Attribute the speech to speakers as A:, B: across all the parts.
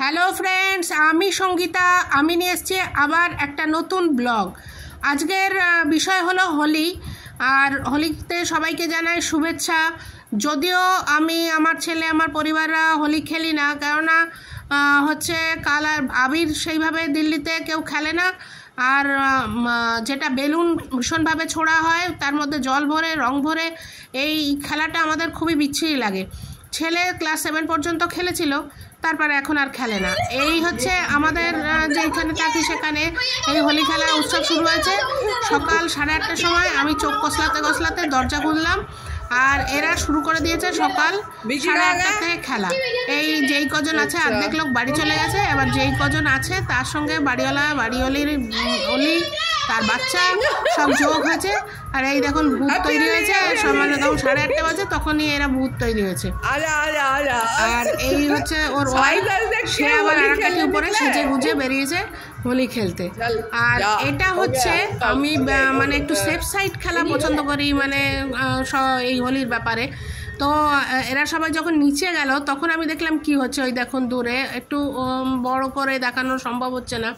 A: Hello friends আমি সঙ্গীতা। আমি নিয়ে এসেছি আবার একটা নতুন ব্লগ। আজকের বিষয় হলো হোলি। আর হোলিতে সবাইকে জানাই শুভেচ্ছা। যদিও আমি, আমার ছেলে, আমার পরিবাররা হোলি খেলি না, কেননা হচ্ছে কালার আবির সেইভাবে দিল্লিতে কেউ খেলে না। আর যেটা বেলুন ভীষণভাবে ছোড়া হয়, তার মধ্যে জল ভরে, রং ভরে, এই খেলাটা আমাদের খুবই বিচ্ছিরি লাগে। ছেলে ক্লাস সেভেন পর্যন্ত খেলেছিল তারপরে এখন আর খেলে না। এই হচ্ছে আমাদের যেখানে থাকি সেখানে এই হোলি খেলার উৎসব শুরু হয়েছে। সকাল সাড়ে আটটার সময় আমি চোখ কসলাতে কসলাতে দরজা খুললাম আর এরা শুরু করে দিয়েছে সকাল সাড়ে আটটা থেকে খেলা। এই যেই কজন আছে অর্ধেক লোক বাড়ি চলে গেছে। এবার যেই কজন আছে তার সঙ্গে বাড়িওয়ালা বাড়িওয়ালির অলি তার বাচ্চা সব যোগ হয়েছে। আর এই দেখুন ভূত তৈরি হয়েছে সামান্য তখন সাড়ে আটটা বাজে তখনই এরা ভূত তৈরি হয়েছে।
B: আর
A: এই হচ্ছে ওর সে আবার আরেকটাকে উপরে সেজে গুজে বেরিয়েছে হোলি খেলতে। আর এটা হচ্ছে আমি মানে একটু সেফ সাইড খেলা পছন্দ করি মানে এই হোলির ব্যাপারে। তো এরা সবাই যখন নিচে গেল, তখন আমি দেখলাম কি হচ্ছে, ওই দেখুন দূরে, একটু বড় করে দেখানো সম্ভব হচ্ছে না।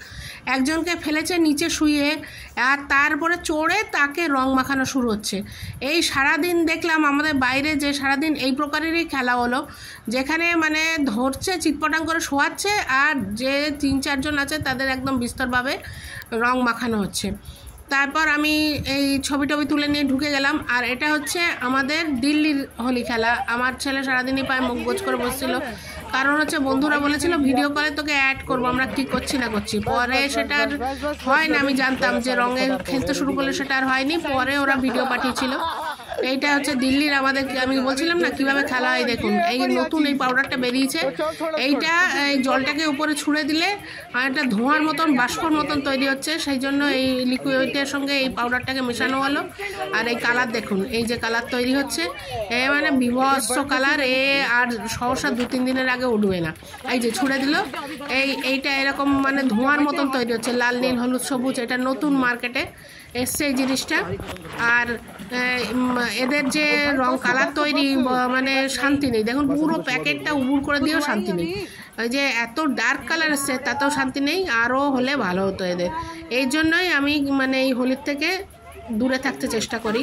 A: একজনকে ফেলেছে নিচে শুয়ে, আর তারপরে চড়ে তাকে রং মাখানো শুরু হচ্ছে। এই সারাদিন দেখলাম আমাদের বাইরে যে সারাদিন এই প্রকারেরই খেলা হলো, যেখানে মানে ধরছে চিটপটাং করে শোয়াচ্ছে, আর যে তিন চারজন আছে তাদের একদম বিস্তরভাবে রং মাখানো হচ্ছে। তারপর আমি এই ছবি টবি তুলে নিয়ে ঢুকে গেলাম। আর এটা হচ্ছে আমাদের দিল্লির হোলি খেলা। আমার ছেলে সারাদিনই পায়ে মুখ গোজ করে বসছিল। কারণ হচ্ছে বন্ধুরা বলেছিল, ভিডিও কলে তোকে অ্যাড করব, আমরা কি করছি না করছি। পরে সেটা আর হয় না, আমি জানতাম যে রঙে খেলতে শুরু করলে সেটা আর হয়নি। পরে ওরা ভিডিও পাঠিয়েছিল। এইটা হচ্ছে দিল্লির আমাদের আমি বলছিলাম না কীভাবে খেলা হয় দেখুন। এই নতুন এই পাউডারটা বেরিয়েছে। এইটা, এই জলটাকে উপরে ছুঁড়ে দিলে আর একটা ধোঁয়ার মতন, বাষ্পর মতন তৈরি হচ্ছে। সেই জন্য এই লিকুইডের সঙ্গে এই পাউডারটাকে মেশানো হলো। আর এই কালার দেখুন, এই যে কালার তৈরি হচ্ছে, এ মানে বিভৎস কালার, এ আর সহসা দু তিন দিনের আগে উঠবে না। এই যে ছুঁড়ে দিল, এই, এইটা এরকম মানে ধোঁয়ার মতন তৈরি হচ্ছে। লাল, নীল, হলুদ, সবুজ, এটা নতুন মার্কেটে এসছে এই জিনিসটা। আর এদের যে রং, কালার তৈরি মানে শান্তি নেই। দেখুন, পুরো প্যাকেটটা উবুর করে দিয়েও শান্তি নেই। ওই যে এত ডার্ক কালার এসছে, তাতেও শান্তি নেই, আরও হলে ভালো হতো এদের। এই জন্যই আমি মানে এই হোলির থেকে দূরে থাকতে চেষ্টা করি।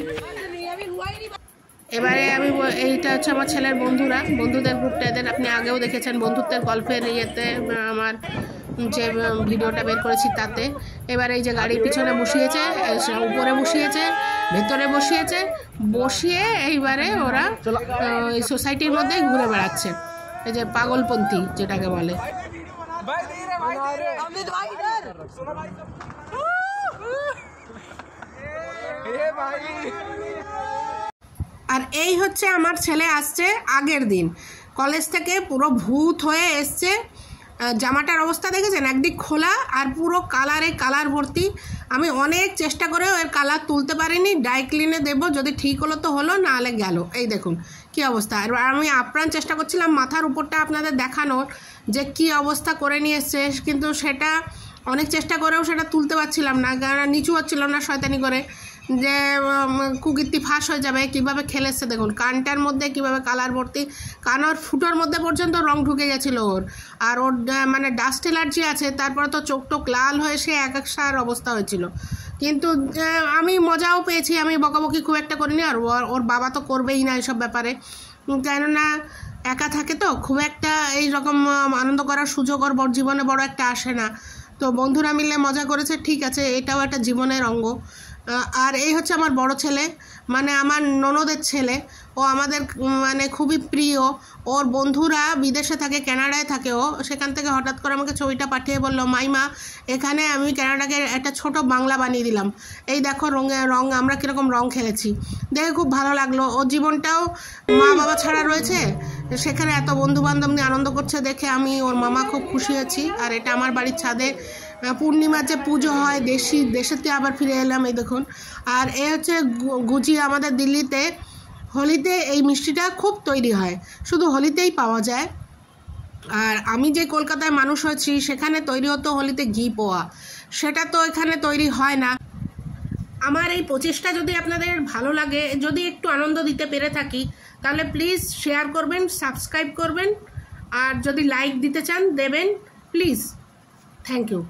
A: এবারে আমি এইটা হচ্ছে আমার ছেলের বন্ধুরা। বন্ধুদের গ্রুপটা এদের। আপনি আগেও দেখেছেন বন্ধুত্বের গল্পের ইয়েতে, আমার যে ভিডিওটা বের করেছি তাতে। এবার এই যে গাড়ির পিছনে বসিয়েছে উপরে বসিয়েছে, ভেতরে বসিয়েছে, বসিয়ে এইবারে ওরা এই সোসাইটির মধ্যেই ঘুরে বেড়াচ্ছে। এই যে পাগলপন্থী যেটাকে বলে। আর এই হচ্ছে আমার ছেলে আসছে আগের দিন। কলেজ থেকে পুরো ভূত হয়ে এসছে। জামাটার অবস্থা দেখেছেন? একদিক খোলা আর পুরো কালারে কালার ভর্তি। আমি অনেক চেষ্টা করেও এর কালার তুলতে পারিনি। ডাই ক্লিনে দেবো, যদি ঠিক হলো তো হলো, নাহলে গেল। এই দেখুন, কি অবস্থা। আর আমি আপ্রাণ চেষ্টা করছিলাম মাথার উপরটা আপনাদের দেখানোর যে কি অবস্থা করে নিয়ে এসছে, কিন্তু সেটা অনেক চেষ্টা করেও সেটা তুলতে পারছিলাম না নিচু হচ্ছিলাম না শয়তানি করে। যে উম, কুকীর্তি ফাঁস হয়ে যাবে কীভাবে খেলেছে দেখুন কানটার মধ্যে কীভাবে কালার ভর্তি কান ওর ফুটোর মধ্যে পর্যন্ত রং ঢুকে গেছিল ওর। আর ওর মানে ডাস্ট অ্যালার্জি আছে তারপরে তো চোখ টোক লাল হয়ে সে এক এক সার অবস্থা হয়েছিল। কিন্তু আমি মজাও পেয়েছি আমি বকাবকি খুব একটা করিনি আর ওর- বাবা তো করবেই না এসব ব্যাপারে। কেননা একা থাকে তো খুব একটা এই রকম আনন্দ করার সুযোগ ওর জীবনে বড় একটা আসে না। তো বন্ধুরা মিলে মজা করেছে ঠিক আছে এটাও একটা জীবনের অঙ্গ। আর এই হচ্ছে আমার বড় ছেলে। মানে আমার ননদের ছেলে। ও আমাদের মানে খুবই প্রিয়। ওর বন্ধুরা বিদেশে থাকে, কানাডায় থাকে। ও সেখান থেকে হঠাৎ করে আমাকে ছবিটা পাঠিয়ে বলল, মাইমা, এখানে আমি কানাডাকে একটা ছোট বাংলা বানিয়ে দিলাম। এই দেখো রঙে রং আমরা কীরকম রং খেলেছি। দেখে খুব ভালো লাগল। ওর জীবনটাও মা বাবা ছাড়া রয়েছে। সেখানে এত বন্ধু বান্ধব নিয়ে আনন্দ করছে দেখে আমি ওর মামা খুব খুশি হয়েছি। আর এটা আমার বাড়ির ছাদে পূর্ণিমার যে পুজো হয়, দেশি, দেশেতে আবার ফিরে এলাম এই দেখুন। আর এ হচ্ছে গুজি আমাদের দিল্লিতে। হোলিতে এই মিষ্টিটা খুব তৈরি হয়। শুধু হোলিতেই পাওয়া যায়। আর আমি যে কলকাতায় মানুষ হয়েছি, সেখানে তৈরি হতো হোলিতে ঘি পোয়া। সেটা তো এখানে তৈরি হয় না। আমার এই প্রচেষ্টা যদি আপনাদের ভালো লাগে, যদি একটু আনন্দ দিতে পেরে থাকি, তাহলে প্লিজ শেয়ার করবেন, সাবস্ক্রাইব করবেন। আর যদি লাইক দিতে চান, দেবেন, প্লিজ। Thank you.